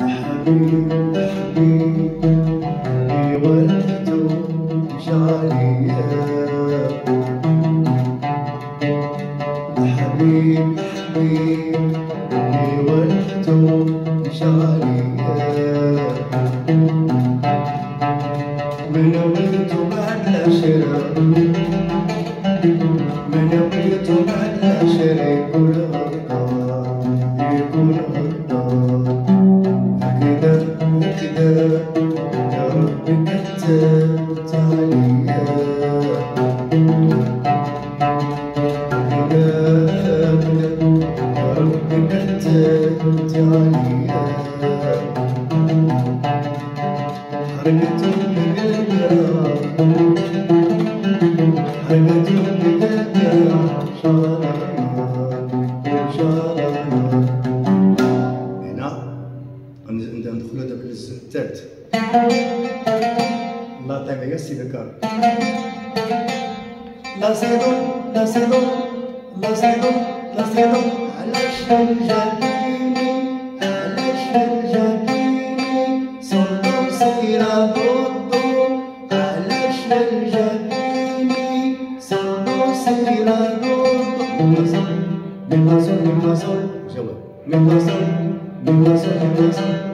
يا حبيب حبيبي ولدته مشارية يا حبيب حبيبي ولدته مشارية من ولدته بعد العشرة من ولدته بعد العشرة يكون غلطان يكون غلطان كتبت عليا كده كده يا رب كتبت عليا حرقت من قلبي حرقت من قلبي هنا ندخلوا دابا للجزء يطيب عليا السي بكار لا سيدو لا سيدو لا سيدو لا سيدو. علاش الجبيني علاش الجبيني صندو سيرا ضدو علاش الجبيني صندو سيرا ضدو صول جواب ميما صول ميما صول ميما صول علاش الجبيني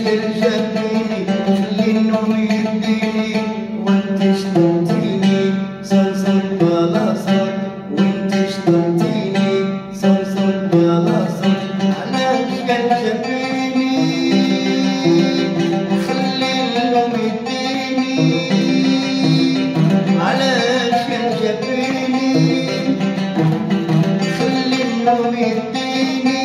الجبيني خلي النوم يديني وانت شتمتيني صل صل بلا صل وانت شتمتيني صل صل بلا صل علاش الجبيني خلي النوم يديني علاش الجبيني خلي النوم يديني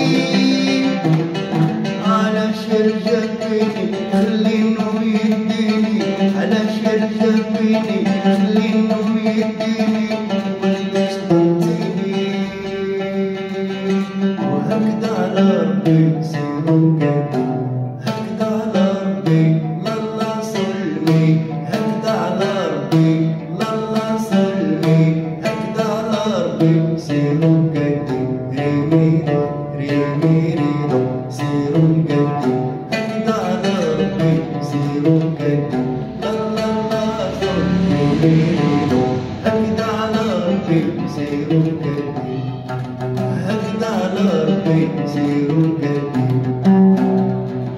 وهكذا ربي سيروا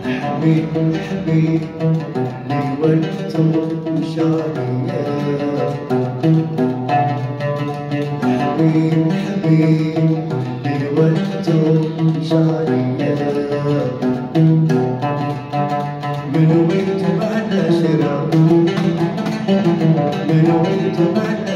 حبيب حبيب لي وجهته مشارية حبيب حبيب لي وجهته مشارية من وقت بعد عشرة من وقت بعد